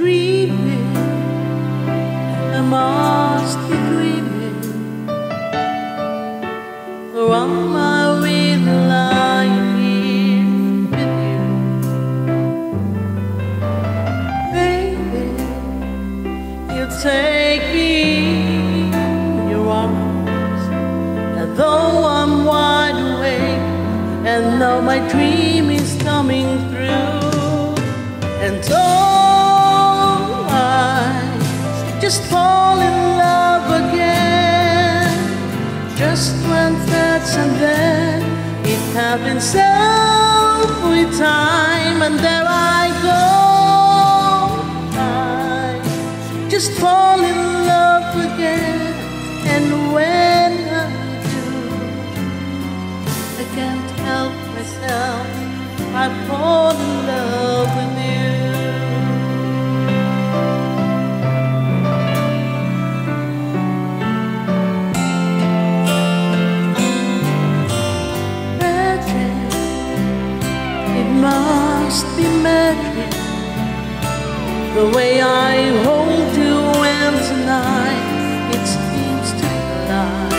dreaming, I must be dreaming. Or am I really lying here with you? Baby, you take me in your arms, and though I'm wide awake, and now my dream is Just one touch and then it happens every time, and there I go. I just fall in love again, and when I do, I can't help myself. I fall in love The way I hold you and tonight it seems to fly.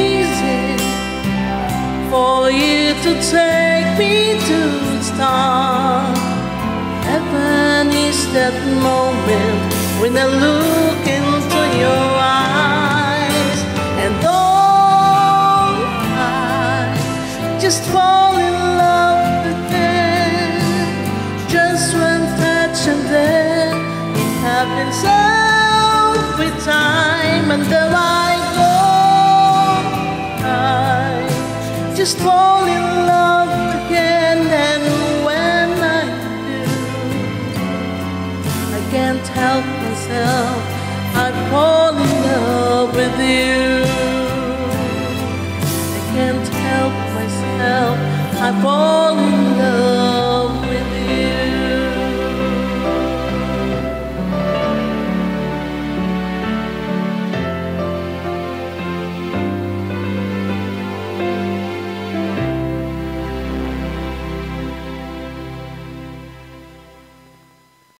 Easy for you to take me to the stars. Heaven is that moment when I look into your eyes, and oh, I just fall every time, and I go. I just fall in love again, and when I do, I can't help myself. I fall in love with you. I can't help myself. I fall